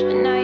and I